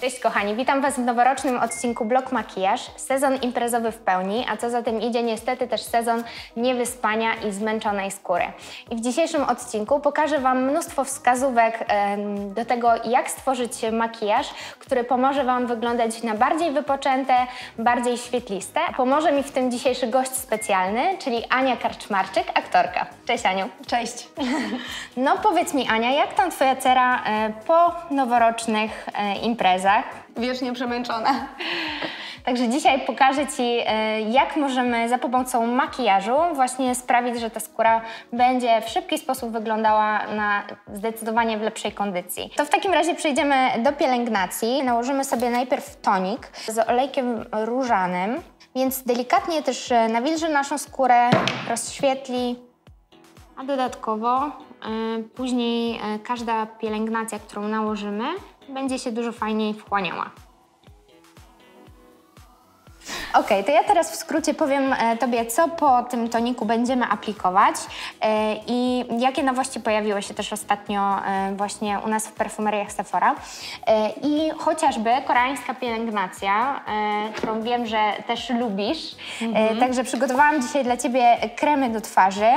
Cześć kochani, witam Was w noworocznym odcinku Blok Makijaż. Sezon imprezowy w pełni, a co za tym idzie niestety też sezon niewyspania i zmęczonej skóry. I w dzisiejszym odcinku pokażę Wam mnóstwo wskazówek do tego, jak stworzyć makijaż, który pomoże Wam wyglądać na bardziej wypoczęte, bardziej świetliste. Pomoże mi w tym dzisiejszy gość specjalny, czyli Ania Karczmarczyk, aktorka. Cześć Aniu. Cześć. No powiedz mi Ania, jak tam Twoja cera e, po noworocznych e, imprezach? Wiecznie przemęczona. Także dzisiaj pokażę Ci, e, jak możemy za pomocą makijażu właśnie sprawić, że ta skóra będzie w szybki sposób wyglądała na zdecydowanie w lepszej kondycji. To w takim razie przejdziemy do pielęgnacji. Nałożymy sobie najpierw tonik z olejkiem różanym, więc delikatnie też e, nawilży naszą skórę, rozświetli, a dodatkowo e, później każda pielęgnacja, którą nałożymy, będzie się dużo fajniej wchłaniała. Ok, to ja teraz w skrócie powiem e, Tobie, co po tym toniku będziemy aplikować e, i jakie nowości pojawiły się też ostatnio e, właśnie u nas w perfumeriach Sephora. I chociażby koreańska pielęgnacja, którą wiem, że też lubisz. E, także przygotowałam dzisiaj dla Ciebie kremy do twarzy.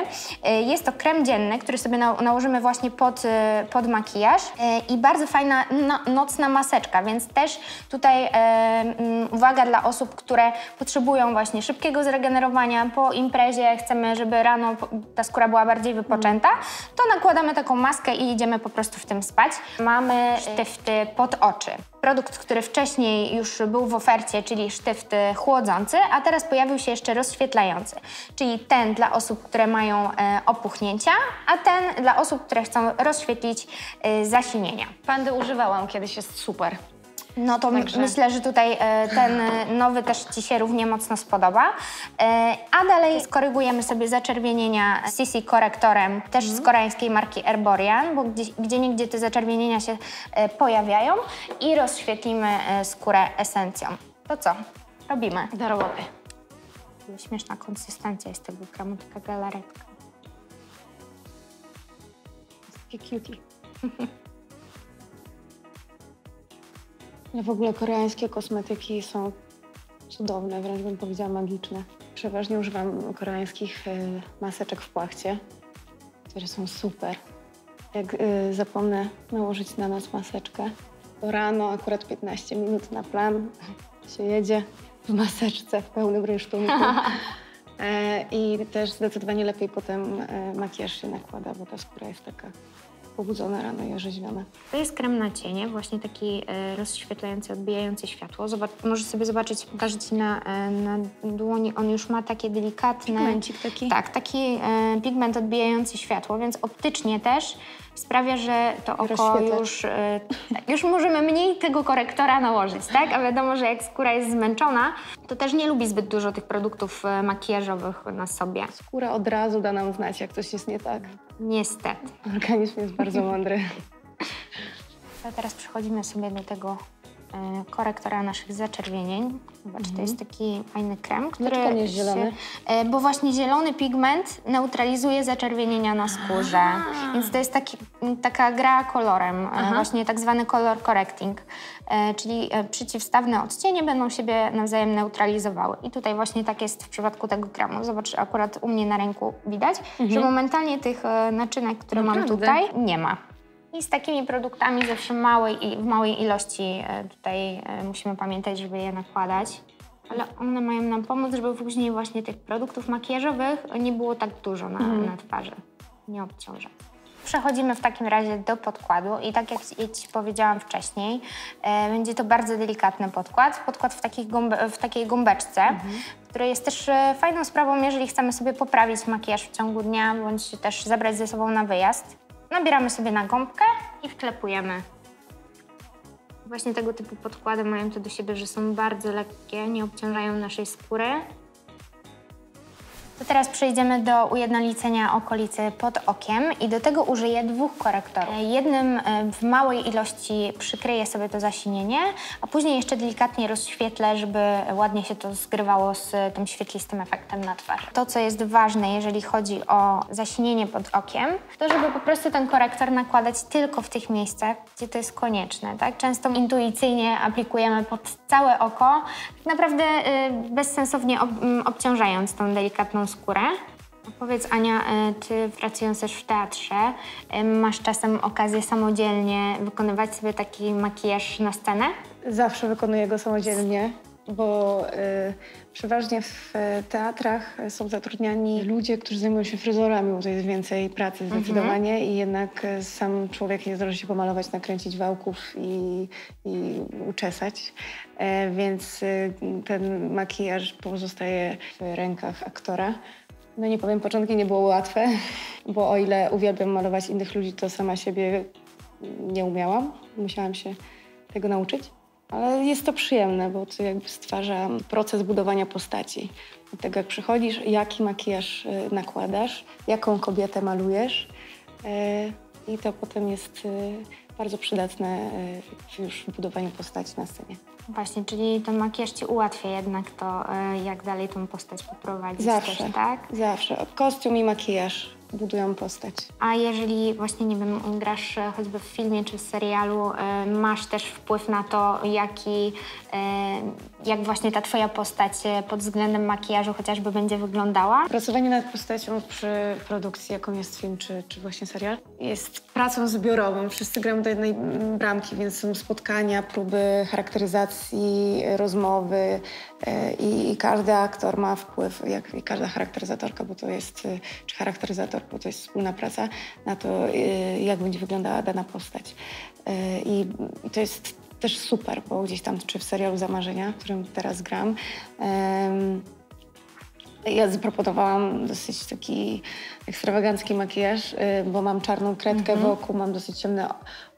Jest to krem dzienny, który sobie na, nałożymy właśnie pod, pod makijaż i bardzo fajna no, nocna maseczka, więc też tutaj uwaga dla osób, które potrzebują właśnie szybkiego zregenerowania po imprezie, chcemy, żeby rano ta skóra była bardziej wypoczęta, to nakładamy taką maskę i idziemy po prostu w tym spać. Mamy sztyfty pod oczy. Produkt, który wcześniej już był w ofercie, czyli sztyft e, chłodzący, a teraz pojawił się jeszcze rozświetlający, czyli ten dla osób, które mają e, opuchnięcia, a ten dla osób, które chcą rozświetlić e, zasinienia. Pandy używałam kiedyś, jest super. No to Także- myślę, że tutaj e, ten e, nowy też Ci się równie mocno spodoba. E, a dalej skorygujemy sobie zaczerwienienia CC korektorem, też z koreańskiej marki Erborian, bo gdzie, gdzie nigdzie te zaczerwienienia się pojawiają i rozświetlimy skórę esencją. To co? Robimy. Do roboty. Śmieszna konsystencja jest tego kremu, taka galaretka. Takie cutie. Ale w ogóle koreańskie kosmetyki są cudowne, wręcz bym powiedziała magiczne. Przeważnie używam koreańskich y, maseczek w płachcie, które są super. Jak y, zapomnę nałożyć na noc maseczkę, to rano akurat 15 minut na plan się jedzie w maseczce, w pełnym rynsztunku. E, I też zdecydowanie lepiej potem e, makijaż się nakłada, bo ta skóra jest taka pobudzona rano i orzeźwiona. To jest krem na cienie, właśnie taki e, rozświetlający, odbijający światło. Zobacz, możesz sobie zobaczyć, pokażę Ci na, e, na dłoni, on już ma takie delikatne... Pigmencik taki? Tak, taki e, pigment odbijający światło, więc optycznie też sprawia, że to oko już... E, tak, już możemy mniej tego korektora nałożyć, tak? A wiadomo, że jak skóra jest zmęczona, to też nie lubi zbyt dużo tych produktów e, makijażowych na sobie. Skóra od razu da nam znać, jak coś jest nie tak. Niestety. Organizm jest bardzo mądry. A teraz przechodzimy sobie do tego korektora naszych zaczerwienień. Zobacz, to jest taki fajny krem, który... Dlaczego nie jest zielony? Się, e, bo właśnie zielony pigment neutralizuje zaczerwienienia na skórze. Więc to jest taki, taka gra kolorem, e, właśnie tak zwany color correcting. E, czyli e, przeciwstawne odcienie będą siebie nawzajem neutralizowały. I tutaj właśnie tak jest w przypadku tego kremu. Zobacz, akurat u mnie na ręku widać, że momentalnie tych e, naczynek, które mam Naprawdę? tutaj, nie ma. I z takimi produktami zawsze małej, i- w małej ilości e, tutaj e, musimy pamiętać, żeby je nakładać. Ale one mają nam pomóc, żeby później właśnie tych produktów makijażowych nie było tak dużo na, na twarzy. Nie obciążać. Przechodzimy w takim razie do podkładu i tak jak Ci powiedziałam wcześniej, e, będzie to bardzo delikatny podkład. Podkład w, takich gąbe, w takiej gąbeczce, który jest też e, fajną sprawą, jeżeli chcemy sobie poprawić makijaż w ciągu dnia, bądź też zabrać ze sobą na wyjazd. Nabieramy sobie na gąbkę i wklepujemy. Właśnie tego typu podkłady mają to do siebie, że są bardzo lekkie, nie obciążają naszej skóry. Teraz przejdziemy do ujednolicenia okolicy pod okiem i do tego użyję dwóch korektorów. Jednym e, w małej ilości przykryję sobie to zasinienie, a później jeszcze delikatnie rozświetlę, żeby ładnie się to zgrywało z tym świetlistym efektem na twarzy. To, co jest ważne, jeżeli chodzi o zasinienie pod okiem, to żeby po prostu ten korektor nakładać tylko w tych miejscach, gdzie to jest konieczne. Tak? Często intuicyjnie aplikujemy pod całe oko, tak naprawdę y, bezsensownie ob obciążając tą delikatną skórę. Powiedz Ania, y, ty pracując też w teatrze, y, masz czasem okazję samodzielnie wykonywać sobie taki makijaż na scenę? Zawsze wykonuję go samodzielnie, bo przeważnie w teatrach są zatrudniani ludzie, którzy zajmują się fryzurami, bo to jest więcej pracy mhm. zdecydowanie mhm. i jednak sam człowiek nie zdąży się pomalować, nakręcić wałków i, i uczesać. E, więc ten makijaż pozostaje w rękach aktora. No nie powiem, początki nie było łatwe, bo o ile uwielbiam malować innych ludzi, to sama siebie nie umiałam. Musiałam się tego nauczyć. Ale jest to przyjemne, bo to jakby stwarza proces budowania postaci. Od tego jak przychodzisz, jaki makijaż y, nakładasz, jaką kobietę malujesz. Y, I to potem jest bardzo przydatne już w budowaniu postaci na scenie. Właśnie, czyli ten makijaż ci ułatwia jednak to, jak dalej tą postać poprowadzić. Zawsze, też, tak? Zawsze. Kostium i makijaż budują postać. A jeżeli właśnie, nie wiem, grasz choćby w filmie czy w serialu, e, masz też wpływ na to, jaki, e, jak właśnie ta twoja postać pod względem makijażu chociażby będzie wyglądała? Pracowanie nad postacią przy produkcji, jaką jest film czy, czy właśnie serial, jest pracą zbiorową. Wszyscy gramy do jednej bramki, więc są spotkania, próby charakteryzacji, rozmowy e, i, i każdy aktor ma wpływ, jak i każda charakteryzatorka, bo to jest, czy charakteryzator bo to jest wspólna praca na to, y, jak będzie wyglądała dana postać. Y, I to jest też super, bo gdzieś tam, czy w serialu Zamarzenia, w którym teraz gram, ja zaproponowałam dosyć taki ekstrawagancki makijaż, y, bo mam czarną kredkę mm -hmm. wokół, mam dosyć ciemne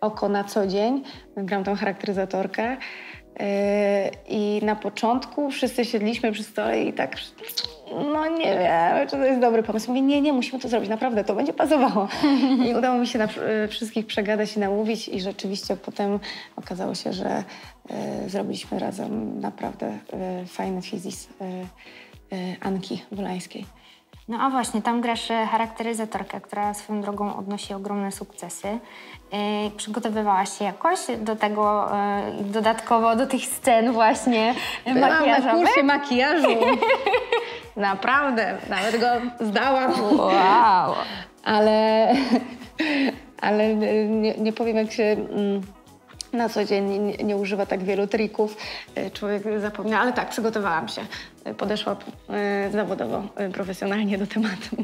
oko na co dzień. Gram tą charakteryzatorkę. I na początku wszyscy siedliśmy przy stole i tak no nie wiem, czy to jest dobry pomysł. Mówię, nie, nie, musimy to zrobić, naprawdę, to będzie pasowało. I udało mi się na y, wszystkich przegadać i namówić i rzeczywiście potem okazało się, że y, zrobiliśmy razem naprawdę y, fajny fizis y, Anki Wolańskiej. No a właśnie, tam grasz charakteryzatorkę, która swoją drogą odnosi ogromne sukcesy. Yy, przygotowywałaś się jakoś do tego, yy, dodatkowo do tych scen właśnie Byłam makijażowych? na kursie makijażu. Naprawdę, nawet go zdałam. Wow. ale ale nie, nie powiem, jak się mm, na co dzień nie, nie, używa tak wielu trików. E, człowiek zapomniał, ale tak, przygotowałam się. Podeszła e, zawodowo, e, profesjonalnie do tematu.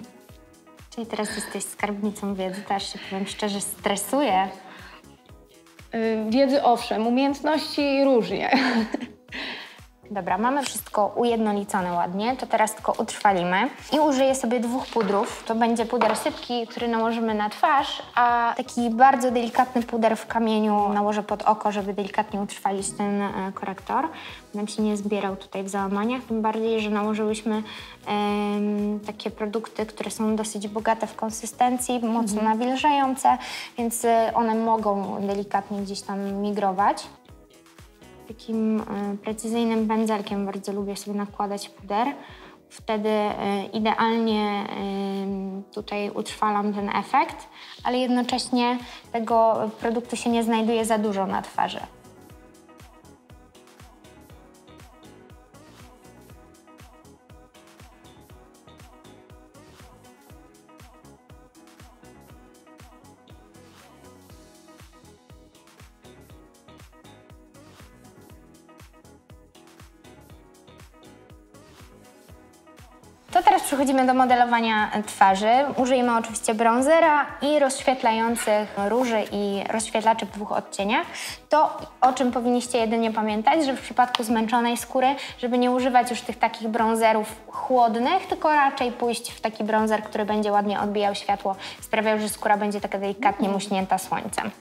Czyli teraz jesteś skarbnicą wiedzy, też się powiem szczerze, stresuję. Wiedzy owszem, umiejętności różnie. Dobra, mamy wszystko ujednolicone ładnie, to teraz tylko utrwalimy i użyję sobie dwóch pudrów. To będzie puder sypki, który nałożymy na twarz, a taki bardzo delikatny puder w kamieniu nałożę pod oko, żeby delikatnie utrwalić ten e, korektor. Nam się nie zbierał tutaj w załamaniach, tym bardziej, że nałożyłyśmy takie produkty, które są dosyć bogate w konsystencji, mocno mhm. nawilżające, więc e, one mogą delikatnie gdzieś tam migrować takim e, precyzyjnym pędzelkiem bardzo lubię sobie nakładać puder. Wtedy e, idealnie tutaj utrwalam ten efekt, ale jednocześnie tego produktu się nie znajduje za dużo na twarzy. To teraz przechodzimy do modelowania twarzy. Użyjemy oczywiście bronzera i rozświetlających róży i rozświetlaczy w dwóch odcieniach. To, o czym powinniście jedynie pamiętać, że w przypadku zmęczonej skóry, żeby nie używać już tych takich bronzerów chłodnych, tylko raczej pójść w taki bronzer, który będzie ładnie odbijał światło, sprawiał, że skóra będzie taka delikatnie muśnięta słońcem.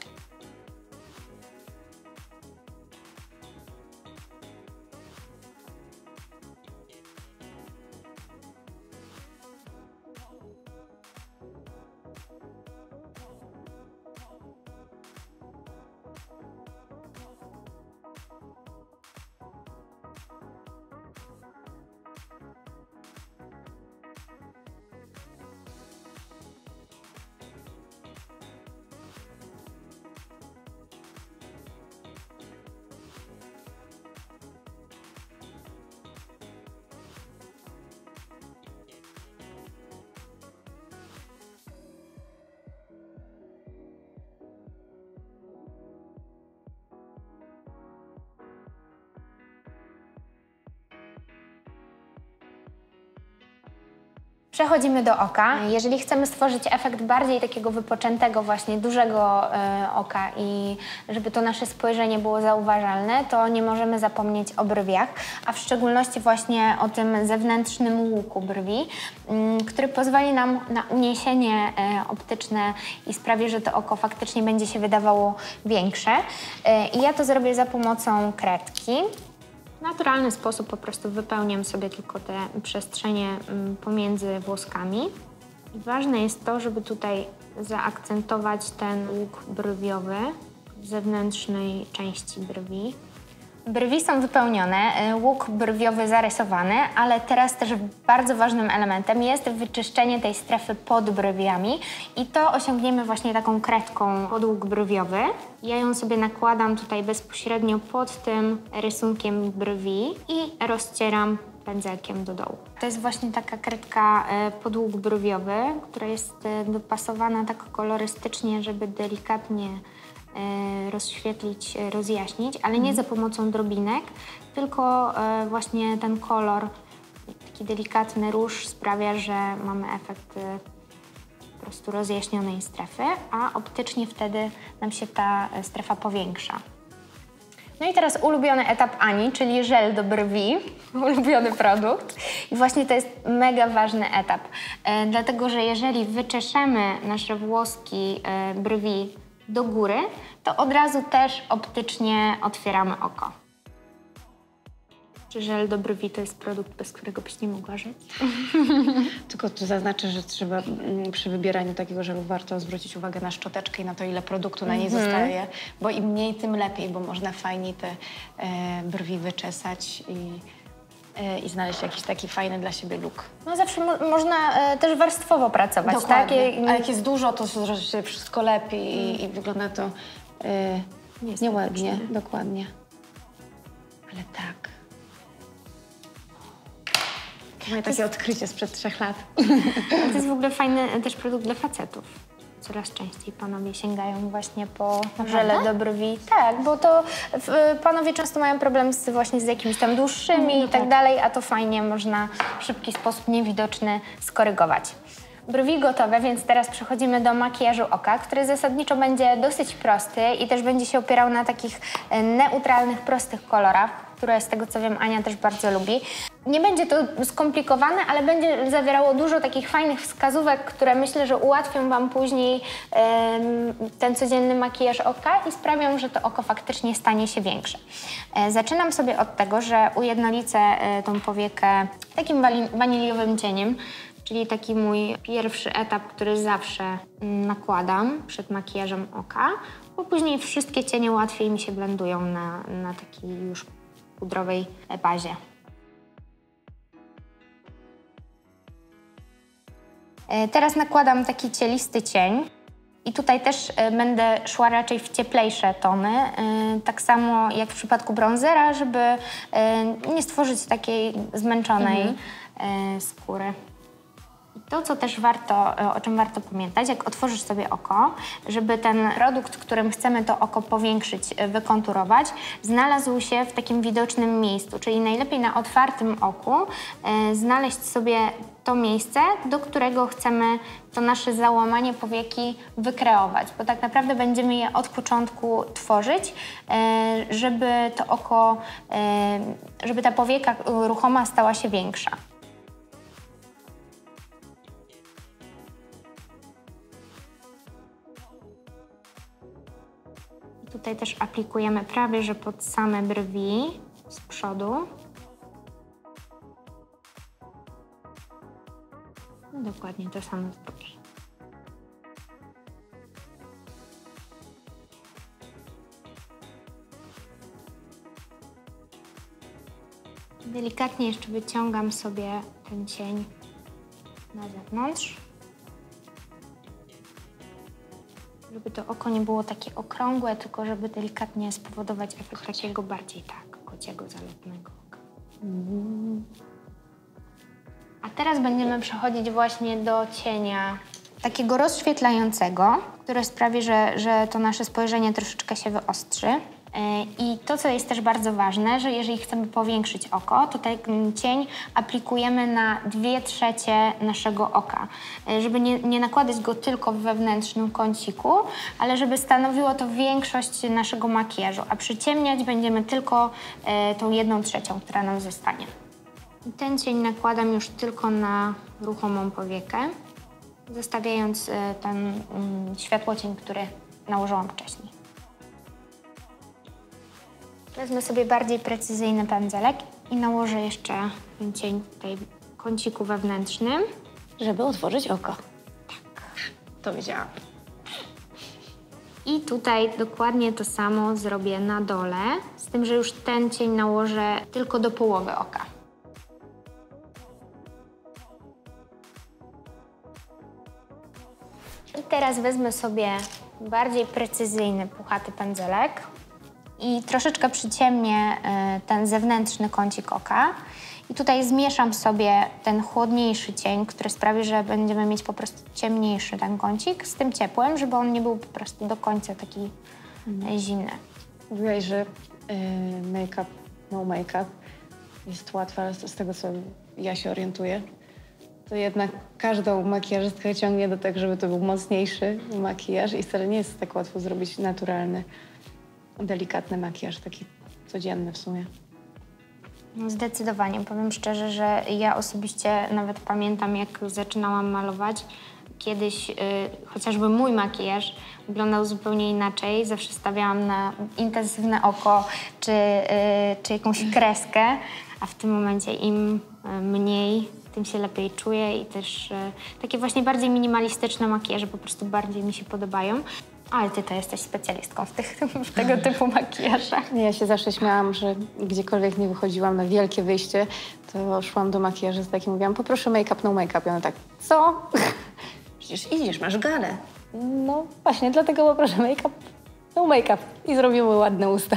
Przechodzimy do oka. Jeżeli chcemy stworzyć efekt bardziej takiego wypoczętego, właśnie dużego e, oka i żeby to nasze spojrzenie było zauważalne, to nie możemy zapomnieć o brwiach, a w szczególności właśnie o tym zewnętrznym łuku brwi, mm, który pozwoli nam na uniesienie e, optyczne i sprawi, że to oko faktycznie będzie się wydawało większe. E, I ja to zrobię za pomocą kredki. Naturalny sposób po prostu wypełniam sobie tylko te przestrzenie mm, pomiędzy włoskami. I ważne jest to, żeby tutaj zaakcentować ten łuk brwiowy w zewnętrznej części brwi. Brwi są wypełnione, y, łuk brwiowy zarysowany, ale teraz też bardzo ważnym elementem jest wyczyszczenie tej strefy pod brwiami i to osiągniemy właśnie taką kredką pod łuk brwiowy. Ja ją sobie nakładam tutaj bezpośrednio pod tym rysunkiem brwi i rozcieram pędzelkiem do dołu. To jest właśnie taka kredka y, pod łuk brwiowy, która jest y, dopasowana tak kolorystycznie, żeby delikatnie rozświetlić, e, rozjaśnić, ale nie za pomocą drobinek, tylko e, właśnie ten kolor, taki delikatny róż sprawia, że mamy efekt po prostu rozjaśnionej strefy, a optycznie wtedy nam się ta strefa powiększa. No i teraz ulubiony etap Ani, czyli żel do brwi, ulubiony produkt. I właśnie to jest mega ważny etap, e, dlatego że jeżeli wyczeszemy nasze włoski e, brwi do góry, to od razu też optycznie otwieramy oko. Czy żel do brwi to jest produkt, bez którego byś nie mogła żyć? Tylko tu zaznaczę, że trzeba mm, przy wybieraniu takiego żelu warto zwrócić uwagę na szczoteczkę i na to, ile produktu na niej Mhm. zostaje, bo im mniej, tym lepiej, bo można fajniej te e, brwi wyczesać i, i znaleźć jakiś taki fajny dla siebie look. No zawsze mo- można e, też warstwowo pracować, tak? I- A jak jest dużo, to się wszystko lepi i, i wygląda to e, nieładnie. Dokładnie. Ale tak. Moje takie odkrycie sprzed trzech lat. To jest w ogóle fajny też produkt dla facetów. Coraz częściej panowie sięgają właśnie po żele do brwi. Tak, bo to panowie często mają problem z, właśnie z jakimiś tam dłuższymi i tak dalej, a to fajnie można w szybki sposób niewidoczny skorygować. Brwi gotowe, więc teraz przechodzimy do makijażu oka, który zasadniczo będzie dosyć prosty i też będzie się opierał na takich e, neutralnych, prostych kolorach, które z tego co wiem Ania też bardzo lubi. Nie będzie to skomplikowane, ale będzie zawierało dużo takich fajnych wskazówek, które myślę, że ułatwią Wam później em, ten codzienny makijaż oka i sprawią, że to oko faktycznie stanie się większe. E, zaczynam sobie od tego, że ujednolicę e, tą powiekę takim waniliowym cieniem, czyli taki mój pierwszy etap, który zawsze mm, nakładam przed makijażem oka, bo później wszystkie cienie łatwiej mi się blendują na, na takiej już pudrowej bazie. E, Teraz nakładam taki cielisty cień. I tutaj też e, będę szła raczej w cieplejsze tony, e, tak samo jak w przypadku bronzera, żeby nie stworzyć takiej zmęczonej e, skóry. To, co też warto, e, o czym warto pamiętać, jak otworzysz sobie oko, żeby ten produkt, którym chcemy to oko powiększyć, e, wykonturować, znalazł się w takim widocznym miejscu, czyli najlepiej na otwartym oku e, znaleźć sobie to miejsce, do którego chcemy to nasze załamanie powieki wykreować, bo tak naprawdę będziemy je od początku tworzyć, żeby to oko, żeby ta powieka ruchoma stała się większa. Tutaj też aplikujemy prawie, że pod same brwi z przodu. No, Dokładnie to samo z boki. Delikatnie jeszcze wyciągam sobie ten cień na zewnątrz. To oko nie było takie okrągłe, tylko żeby delikatnie spowodować efekt takiego bardziej tak, kociego, zalotnego oka. A teraz będziemy przechodzić właśnie do cienia takiego rozświetlającego, które sprawi, że, że to nasze spojrzenie troszeczkę się wyostrzy. E, I to, co jest też bardzo ważne, że jeżeli chcemy powiększyć oko, to ten cień aplikujemy na dwie trzecie naszego oka, e, żeby nie, nie nakładać go tylko w wewnętrznym kąciku, ale żeby stanowiło to większość naszego makijażu, a przyciemniać będziemy tylko e, tą jedną trzecią, która nam zostanie. Ten cień nakładam już tylko na ruchomą powiekę, zostawiając ten mm, światłocień, który nałożyłam wcześniej. Wezmę sobie bardziej precyzyjny pędzelek i nałożę jeszcze ten cień tutaj w kąciku wewnętrznym. Żeby otworzyć oko. Tak. To wiedziałam. I tutaj dokładnie to samo zrobię na dole, z tym, że już ten cień nałożę tylko do połowy oka. I teraz wezmę sobie bardziej precyzyjny, puchaty pędzelek i troszeczkę przyciemnię y, ten zewnętrzny kącik oka. I tutaj zmieszam sobie ten chłodniejszy cień, który sprawi, że będziemy mieć po prostu ciemniejszy ten kącik z tym ciepłym, żeby on nie był po prostu do końca taki mhm. zimny. Mówiłaś, że y, make-up, no make-up jest łatwe, ale z tego, co ja się orientuję, to jednak każdą makijażystkę ciągnie do tego, żeby to był mocniejszy makijaż i wcale nie jest tak łatwo zrobić naturalny delikatny makijaż, taki codzienny w sumie. No zdecydowanie. Powiem szczerze, że ja osobiście nawet pamiętam, jak zaczynałam malować. Kiedyś y, chociażby mój makijaż wyglądał zupełnie inaczej. Zawsze stawiałam na intensywne oko czy, y, czy jakąś kreskę, a w tym momencie im y, mniej, tym się lepiej czuję i też y, takie właśnie bardziej minimalistyczne makijaże po prostu bardziej mi się podobają. Ale ty to jesteś specjalistką w, tych, w tego typu makijażach. Ja się zawsze śmiałam, że gdziekolwiek nie wychodziłam na wielkie wyjście, to szłam do makijażystek i mówiłam, poproszę make-up, no make-up. I ona tak, co? Przecież idziesz, masz galę. No właśnie, dlatego poproszę make-up, no make-up. I zrobiły ładne usta.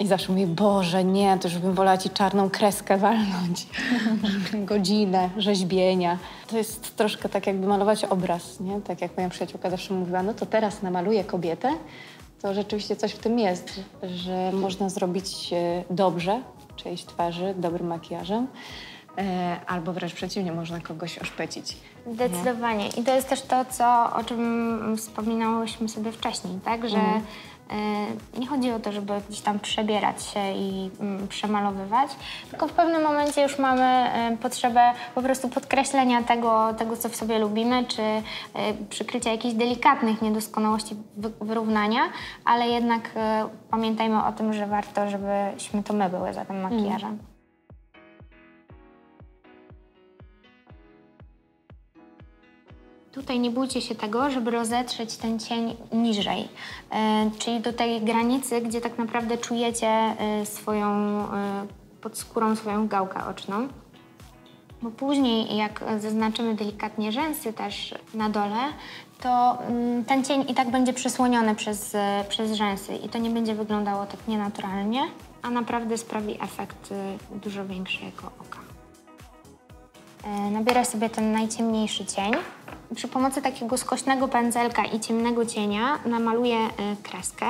I zawsze mówię, Boże, nie, to już bym wolała ci czarną kreskę walnąć. Godzinę rzeźbienia. To jest troszkę tak, jakby malować obraz, nie? Tak jak moja przyjaciółka zawsze mówiła, no to teraz namaluję kobietę. To rzeczywiście coś w tym jest, że można zrobić e, dobrze czyjejś twarzy dobrym makijażem. E, albo wręcz przeciwnie, można kogoś oszpecić. Zdecydowanie. I to jest też to, co, o czym wspominałyśmy sobie wcześniej, tak? Że mm E, nie chodzi o to, żeby gdzieś tam przebierać się i mm, przemalowywać, tylko w pewnym momencie już mamy e, potrzebę po prostu podkreślenia tego, tego co w sobie lubimy, czy e, przykrycia jakichś delikatnych niedoskonałości wyrównania, ale jednak pamiętajmy o tym, że warto, żebyśmy to my były za tym makijażem. Tutaj nie bójcie się tego, żeby rozetrzeć ten cień niżej, e, czyli do tej granicy, gdzie tak naprawdę czujecie e, swoją, e, pod skórą swoją gałkę oczną. Bo później, jak zaznaczymy delikatnie rzęsy też na dole, to mm, ten cień i tak będzie przysłoniony przez, przez rzęsy i to nie będzie wyglądało tak nienaturalnie, a naprawdę sprawi efekt dużo większego oka. Nabiorę sobie ten najciemniejszy cień przy pomocy takiego skośnego pędzelka i ciemnego cienia namaluję e, kreskę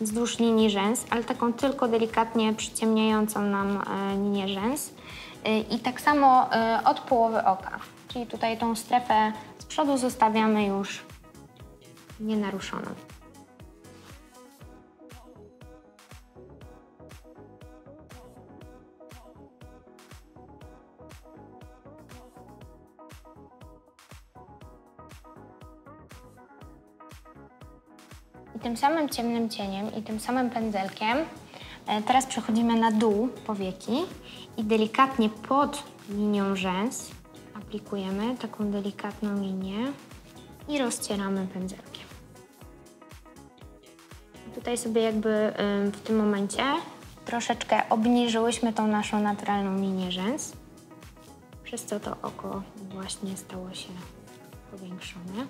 wzdłuż linii rzęs, ale taką tylko delikatnie przyciemniającą nam e, linię rzęs. E, I tak samo od połowy oka, czyli tutaj tą strefę z przodu zostawiamy już nienaruszoną. Tym samym ciemnym cieniem i tym samym pędzelkiem e, teraz przechodzimy na dół powieki i delikatnie pod linią rzęs aplikujemy taką delikatną linię i rozcieramy pędzelkiem. Tutaj sobie jakby w tym momencie troszeczkę obniżyłyśmy tą naszą naturalną linię rzęs, przez co to oko właśnie stało się powiększone.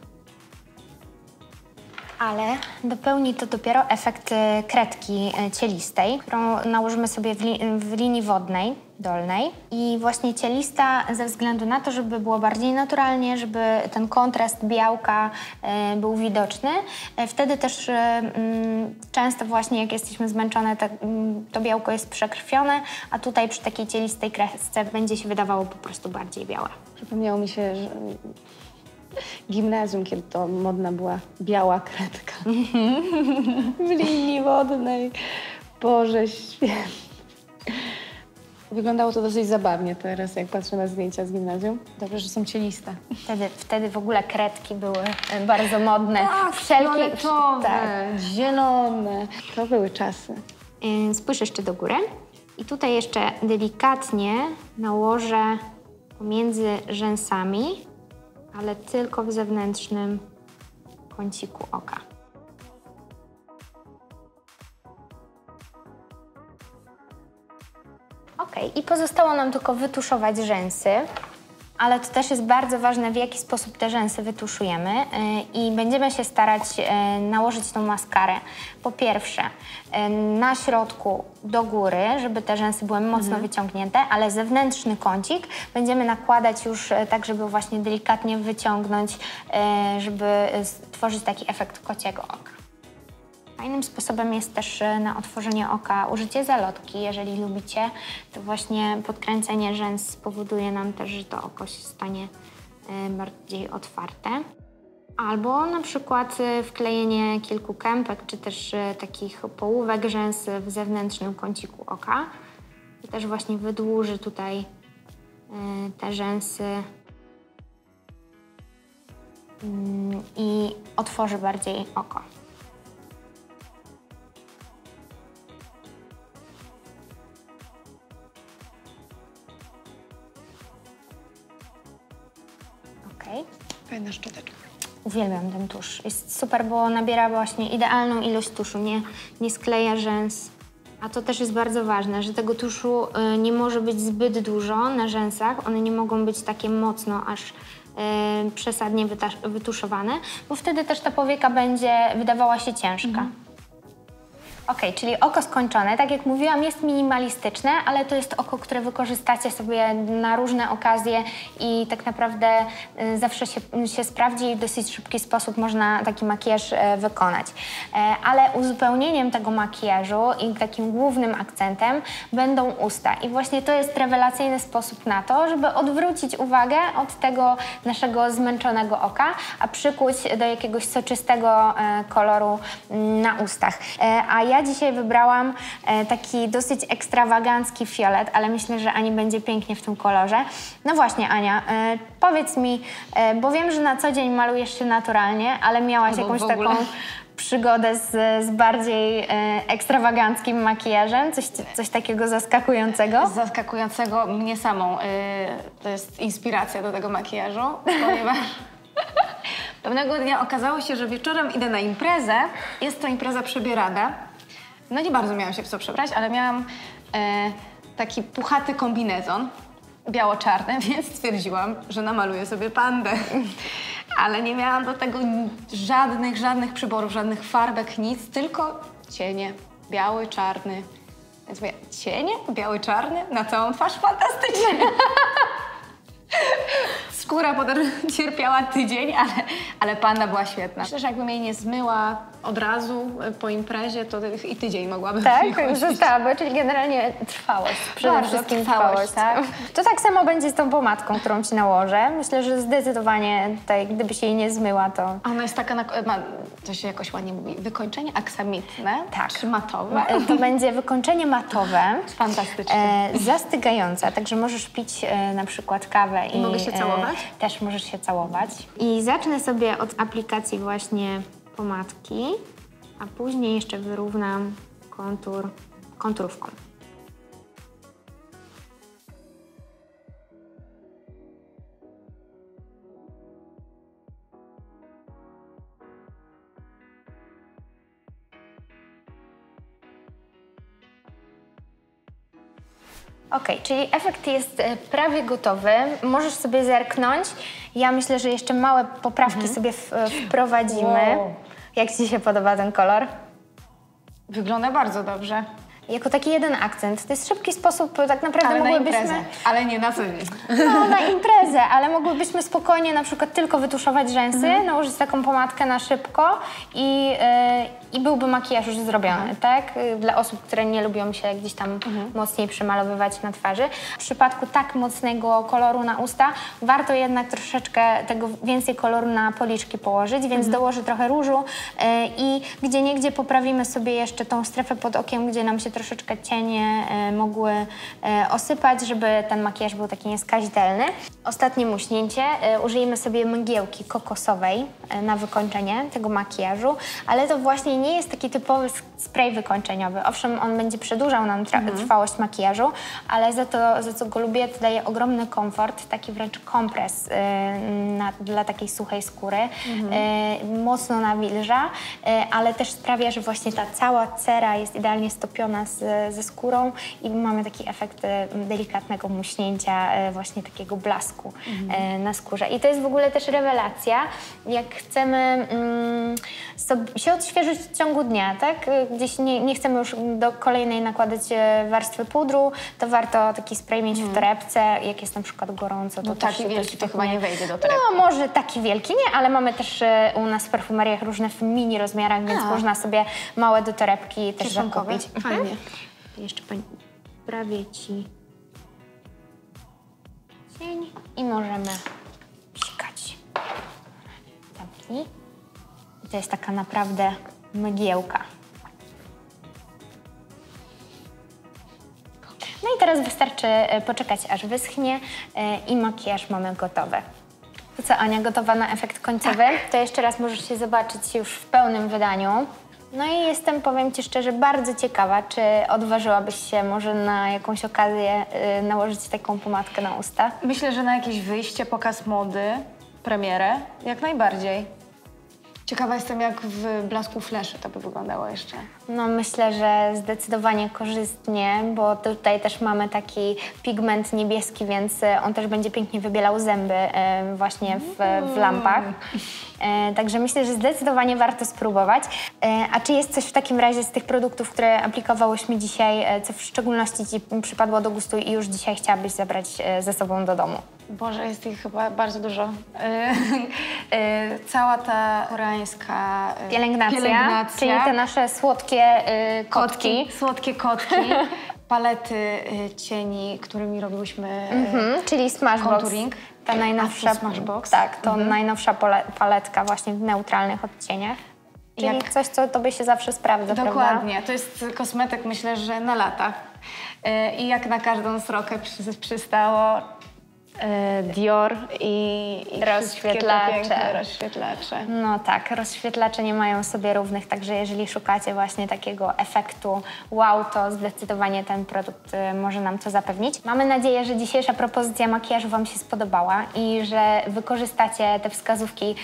Ale dopełni to dopiero efekt e, kredki e, cielistej, którą nałożymy sobie w, li w linii wodnej dolnej. I właśnie cielista ze względu na to, żeby było bardziej naturalnie, żeby ten kontrast białka e, był widoczny. Wtedy też mm, często właśnie jak jesteśmy zmęczone, to, mm, to białko jest przekrwione, a tutaj przy takiej cielistej kresce będzie się wydawało po prostu bardziej białe. Przypomniało mi się, że gimnazjum, kiedy to modna była biała kredka w linii wodnej. Boże święty. Wyglądało to dosyć zabawnie teraz, jak patrzę na zdjęcia z gimnazjum. Dobrze, że są cieliste. Wtedy, wtedy w ogóle kredki były e, bardzo modne. fioletowe, tak. zielone. To były czasy. Y, Spójrz jeszcze do góry. I tutaj jeszcze delikatnie nałożę pomiędzy rzęsami, ale tylko w zewnętrznym kąciku oka. Ok, i pozostało nam tylko wytuszować rzęsy, ale to też jest bardzo ważne, w jaki sposób te rzęsy wytuszujemy yy, i będziemy się starać yy, nałożyć tą maskarę. Po pierwsze, yy, na środku do góry, żeby te rzęsy były mocno wyciągnięte, ale zewnętrzny kącik będziemy nakładać już tak, żeby właśnie delikatnie wyciągnąć, żeby stworzyć taki efekt kociego oka. Fajnym sposobem jest też e, na otworzenie oka użycie zalotki. Jeżeli lubicie, to właśnie podkręcenie rzęs spowoduje nam też, że to oko się stanie e, bardziej otwarte. Albo na przykład e, wklejenie kilku kępek, czy też takich połówek rzęs w zewnętrznym kąciku oka. To też właśnie wydłuży tutaj te rzęsy mm, i otworzy bardziej oko. Fajna szczoteczka. Uwielbiam ten tusz. Jest super, bo nabiera właśnie idealną ilość tuszu, nie, nie skleja rzęs. A to też jest bardzo ważne, że tego tuszu y, nie może być zbyt dużo na rzęsach. One nie mogą być takie mocno aż y, przesadnie wytuszowane, bo wtedy też ta powieka będzie wydawała się ciężka. Okej, czyli oko skończone. Tak jak mówiłam, jest minimalistyczne, ale to jest oko, które wykorzystacie sobie na różne okazje i tak naprawdę y, zawsze się, się sprawdzi i w dosyć szybki sposób można taki makijaż e, wykonać. E, ale uzupełnieniem tego makijażu i takim głównym akcentem będą usta. I właśnie to jest rewelacyjny sposób na to, żeby odwrócić uwagę od tego naszego zmęczonego oka, a przykuć do jakiegoś soczystego e, koloru mm, na ustach. E, a ja dzisiaj wybrałam e, taki dosyć ekstrawagancki fiolet, ale myślę, że Ani będzie pięknie w tym kolorze. No właśnie, Ania, e, powiedz mi, e, bo wiem, że na co dzień malujesz się naturalnie, ale miałaś Albo jakąś taką przygodę z, z bardziej e, ekstrawaganckim makijażem, coś, coś takiego zaskakującego? Zaskakującego mnie samą. y, to jest inspiracja do tego makijażu, ponieważ pewnego dnia okazało się, że wieczorem idę na imprezę. Jest to impreza przebierana. No nie bardzo miałam się w co przebrać, ale miałam e, taki puchaty kombinezon biało-czarny, więc stwierdziłam, że namaluję sobie pandę. Ale nie miałam do tego żadnych, żadnych przyborów, żadnych farbek, nic, tylko cienie. Biały, czarny. Więc mówię, cienie? Biały, czarny? Na całą twarz? Fantastycznie! Skóra potem cierpiała tydzień, ale, ale panda była świetna. Myślę, że jakbym jej nie zmyła od razu y, po imprezie, to i tydzień mogłabym Tak, zostałaby, czyli generalnie trwałość. Przede Bardzo wszystkim trwałość, trwałość, tak? To tak samo będzie z tą pomadką, którą ci nałożę. Myślę, że zdecydowanie tutaj, gdybyś jej nie zmyła, to Ona jest taka, na, ma, to się jakoś ładnie mówi, wykończenie aksamitne, Tak. czy matowe. ma, to będzie wykończenie matowe. Fantastycznie. E, zastygające, także możesz pić e, na przykład kawę i mogę się całować? Też możesz się całować. I zacznę sobie od aplikacji właśnie pomadki, a później jeszcze wyrównam kontur konturówką. Ok, czyli efekt jest e, prawie gotowy. Możesz sobie zerknąć. Ja myślę, że jeszcze małe poprawki sobie w, e, wprowadzimy. Wow. Jak Ci się podoba ten kolor? Wygląda bardzo dobrze. Jako taki jeden akcent. To jest szybki sposób, tak naprawdę Ale na mogłybyśmy... imprezę. Ale nie na co dzień. No, na imprezę, ale mogłybyśmy spokojnie na przykład tylko wytuszować rzęsy, Mhm. nałożyć taką pomadkę na szybko i, e, i byłby makijaż już zrobiony, Mhm. tak? Dla osób, które nie lubią się gdzieś tam mocniej przymalowywać na twarzy. W przypadku tak mocnego koloru na usta warto jednak troszeczkę tego więcej koloru na policzki położyć, więc Mhm. dołożę trochę różu e, i gdzie niegdzie poprawimy sobie jeszcze tą strefę pod okiem, gdzie nam się troszeczkę cienie e, mogły e, osypać, żeby ten makijaż był taki nieskazitelny. Ostatnie muśnięcie. E, użyjemy sobie mgiełki kokosowej na wykończenie tego makijażu, ale to właśnie nie jest taki typowy spray wykończeniowy. Owszem, on będzie przedłużał nam tra- trwałość makijażu, ale za to, za co go lubię, to daje ogromny komfort, taki wręcz kompres e, na, dla takiej suchej skóry. E, mocno nawilża, e, ale też sprawia, że właśnie ta cała cera jest idealnie stopiona z, ze skórą i mamy taki efekt e, delikatnego muśnięcia, e, właśnie takiego blasku e, na skórze. I to jest w ogóle też rewelacja, jak chcemy mm, się odświeżyć w ciągu dnia, tak? Gdzieś nie, nie chcemy już do kolejnej nakładać warstwy pudru, to warto taki spray mieć w torebce, jak jest na przykład gorąco. To No taki wielki to chyba nie wejdzie do torebki. No może taki wielki nie, ale mamy też u nas w perfumeriach różne w mini rozmiarach, więc A. można sobie małe do torebki też Kieszonkowe. zakupić. Fajnie. Jeszcze pani prawie ci cień i możemy psikać. Zamknij. I to jest taka naprawdę mgiełka. No i teraz wystarczy e, poczekać aż wyschnie e, i makijaż mamy gotowy. To co Ania, gotowa na efekt końcowy? To jeszcze raz możesz się zobaczyć już w pełnym wydaniu. No i jestem, powiem Ci szczerze, bardzo ciekawa, czy odważyłabyś się może na jakąś okazję y, nałożyć taką pomadkę na usta? Myślę, że na jakieś wyjście, pokaz mody, premierę, jak najbardziej. Ciekawa jestem, jak w blasku fleszy to by wyglądało jeszcze. No myślę, że zdecydowanie korzystnie, bo tutaj też mamy taki pigment niebieski, więc e, on też będzie pięknie wybielał zęby e, właśnie w, w lampach. E, Także myślę, że zdecydowanie warto spróbować. A czy jest coś w takim razie z tych produktów, które aplikowałyśmy dzisiaj, co w szczególności Ci przypadło do gustu i już dzisiaj chciałabyś zabrać ze sobą do domu? Boże, jest ich chyba bardzo dużo. E, e, cała ta koreańska e, Pielęgnacja, pielęgnacja czyli te nasze słodkie e, kotki. Słodkie kotki. palety cieni, którymi robiłyśmy e, Mhm, czyli Smashbox. Contouring. Ta najnowsza, Smashbox? Tak, to najnowsza pole, paletka właśnie w neutralnych odcieniach. Czyli Jak- coś, co tobie się zawsze sprawdza, prawda? Dokładnie. To jest kosmetyk, myślę, że na lata. I jak na każdą srokę przy, przystało Dior i, i Rozświetlacze. rozświetlacze. No tak, rozświetlacze nie mają sobie równych, także jeżeli szukacie właśnie takiego efektu wow, to zdecydowanie ten produkt y, może nam to zapewnić. Mamy nadzieję, że dzisiejsza propozycja makijażu Wam się spodobała i że wykorzystacie te wskazówki,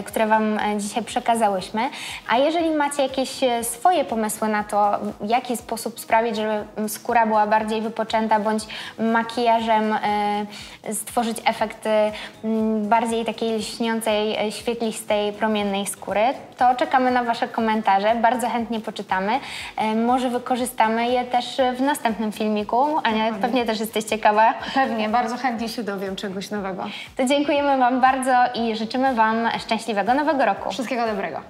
y, które Wam y, dzisiaj przekazałyśmy. A jeżeli macie jakieś swoje pomysły na to, w jaki sposób sprawić, żeby skóra była bardziej wypoczęta, bądź makijażem y, stworzyć efekt mm, bardziej takiej lśniącej, y, świetlistej, promiennej skóry, to czekamy na Wasze komentarze. Bardzo chętnie poczytamy. Y, Może wykorzystamy je też w następnym filmiku. Ania, pewnie też jesteś ciekawa. Pewnie, bardzo chętnie się dowiem czegoś nowego. To dziękujemy Wam bardzo i życzymy Wam szczęśliwego nowego roku. Wszystkiego dobrego.